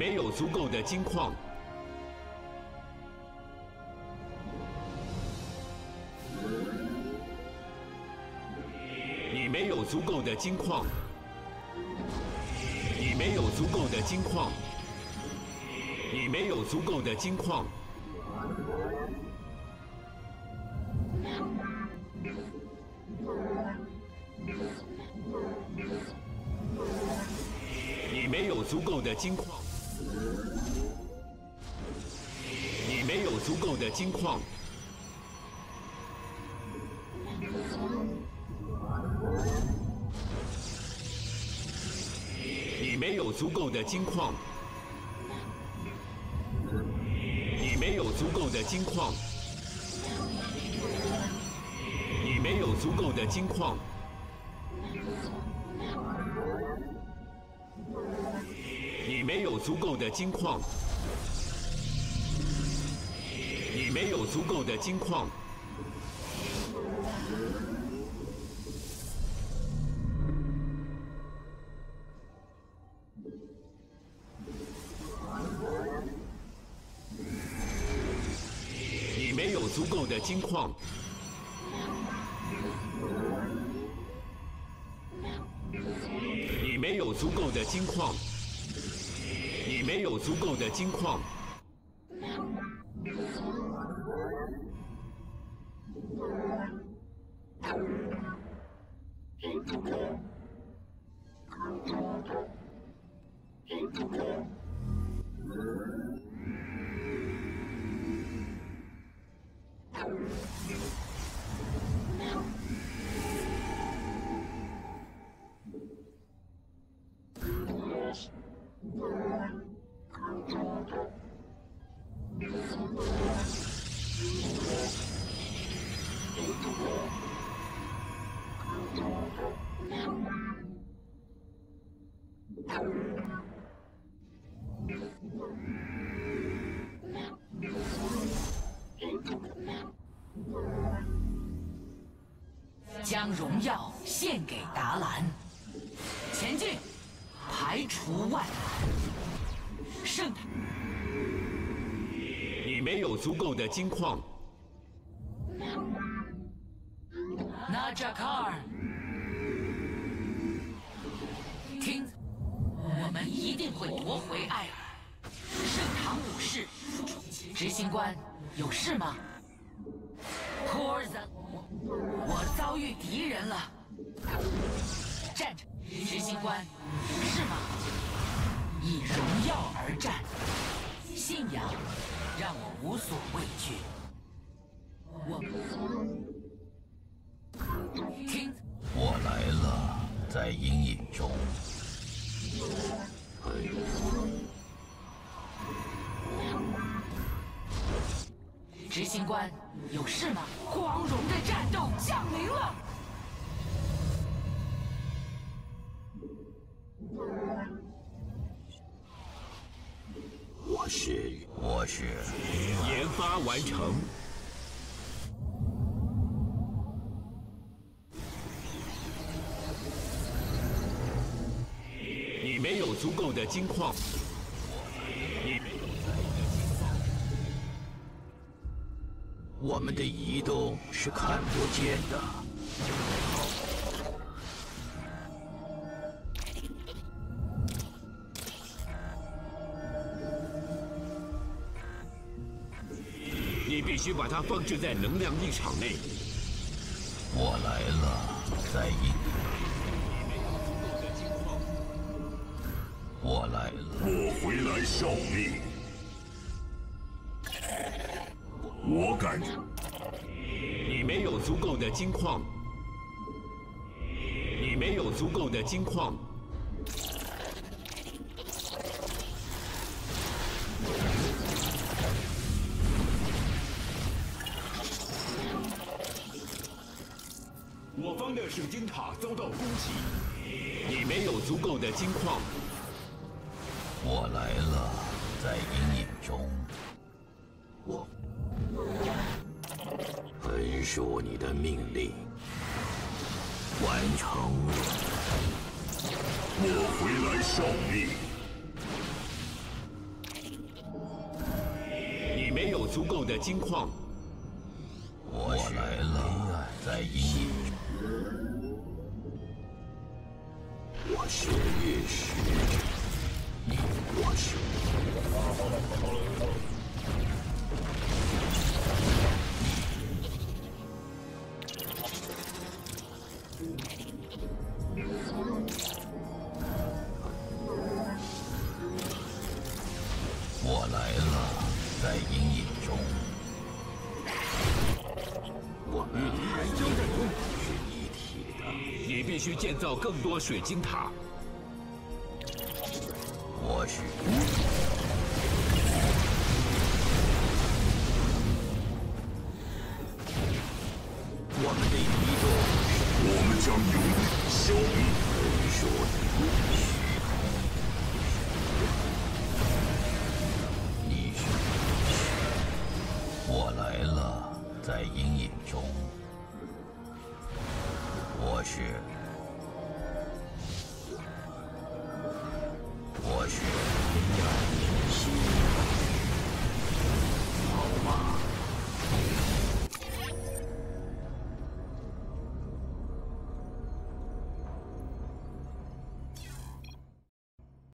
没有足够的金矿。你没有足够的金矿。你没有足够的金矿。你没有足够的金矿。你没有足够的金矿。你没有足够的金矿。你没有足够的金矿。你没有足够的金矿。你没有足够的金矿。足够的金矿。你没有足够的金矿。你没有足够的金矿。你没有足够的金矿。没有足够的金矿。将荣耀献给达兰，前进，排除万难。圣，你没有足够的金矿。纳扎卡尔，我们一定会夺回艾尔。圣堂武士，执行官，有事吗？托尔森，我我遭遇敌人了。站着，执行官，有事吗？以荣耀而战，信仰让我无所畏惧。我听，我来了，在阴影中。执行官，有事吗？光荣的战斗降临了。我是我是研发完成。足够的金矿。我们的移动是看不见的。你必须把它放置在能量异场内。我来了，在阴。来。我回来效力。我敢。你没有足够的金矿。你没有足够的金矿。我方的水晶塔遭到攻击。你没有足够的金矿。我来了，在阴影中。我遵守你的命令，完成。我回来效命。你没有足够的金矿。我来了，在阴影。我是月石。你必须建造更多水晶塔。我是我们的宇宙我们将永远消灭。说你是我来了，在阴影中。我是我是